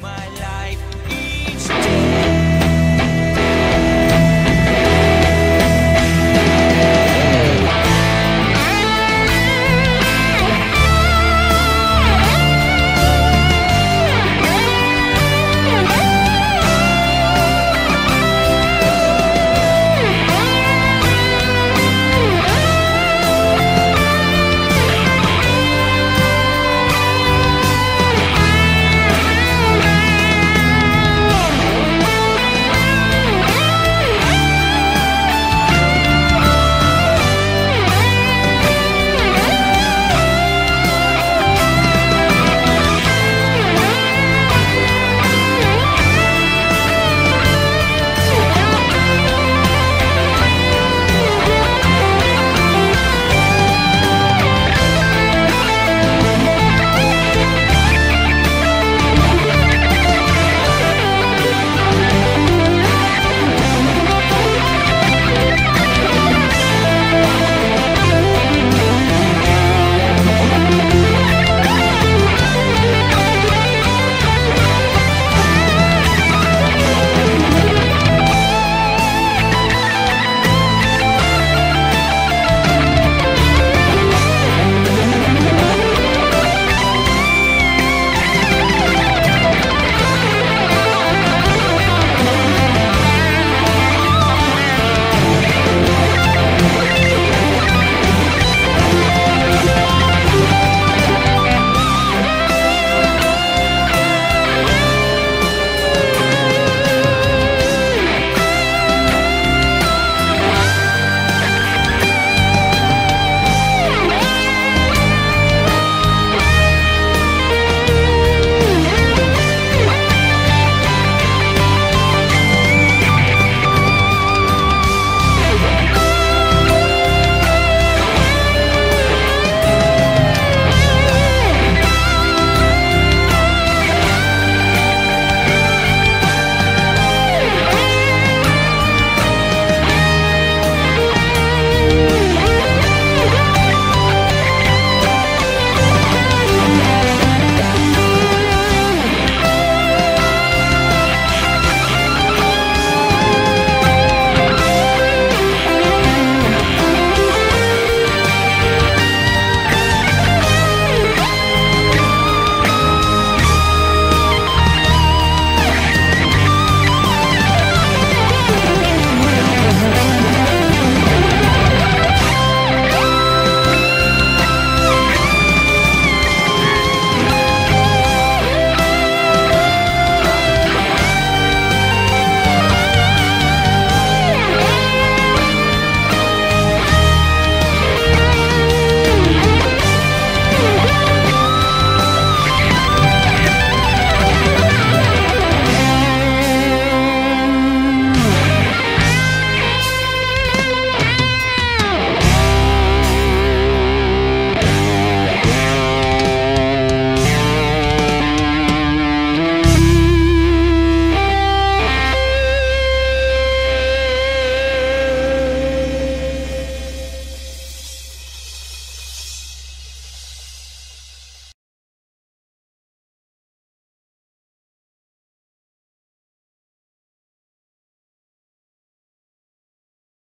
my